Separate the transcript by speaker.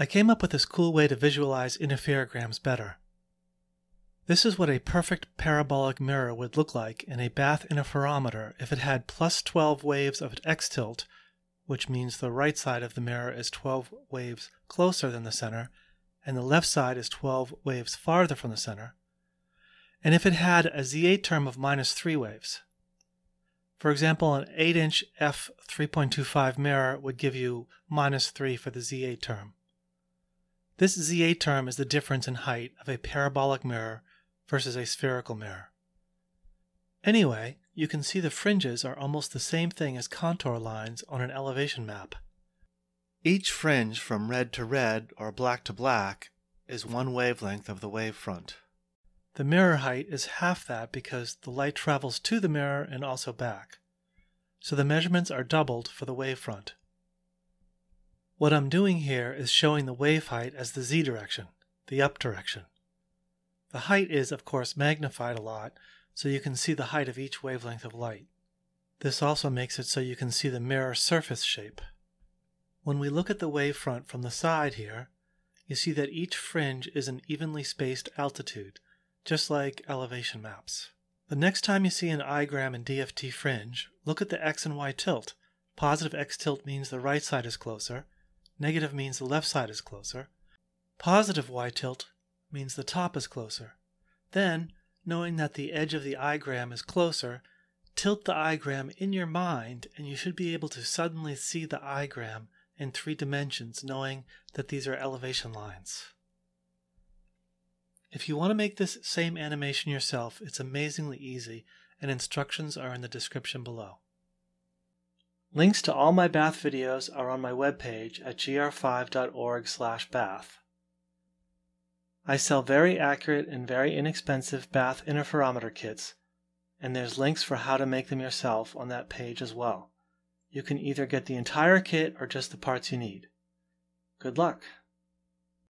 Speaker 1: I came up with this cool way to visualize interferograms better. This is what a perfect parabolic mirror would look like in a bath interferometer if it had plus 12 waves of x tilt, which means the right side of the mirror is 12 waves closer than the center, and the left side is 12 waves farther from the center, and if it had a Z8 term of minus 3 waves. For example, an 8 inch f 3.25 mirror would give you minus 3 for the Z8 term. This Z8 term is the difference in height of a parabolic mirror versus a spherical mirror. Anyway, you can see the fringes are almost the same thing as contour lines on an elevation map. Each fringe from red to red or black to black is one wavelength of the wavefront. The mirror height is half that because the light travels to the mirror and also back. So the measurements are doubled for the wavefront. What I'm doing here is showing the wave height as the z direction, the up direction. The height is, of course, magnified a lot, so you can see the height of each wavelength of light. This also makes it so you can see the mirror surface shape. When we look at the wavefront from the side here, you see that each fringe is an evenly spaced altitude, just like elevation maps. The next time you see an I-gram in DFT fringe, look at the x and y tilt. Positive x tilt means the right side is closer, negative means the left side is closer. Positive y tilt means the top is closer. Then, knowing that the edge of the I-gram is closer, tilt the I-gram in your mind and you should be able to suddenly see the I-gram in three dimensions knowing that these are elevation lines. If you want to make this same animation yourself, it's amazingly easy and instructions are in the description below. Links to all my bath videos are on my webpage at gr5.org/bath. I sell very accurate and very inexpensive bath interferometer kits, and there's links for how to make them yourself on that page as well. You can either get the entire kit or just the parts you need. Good luck!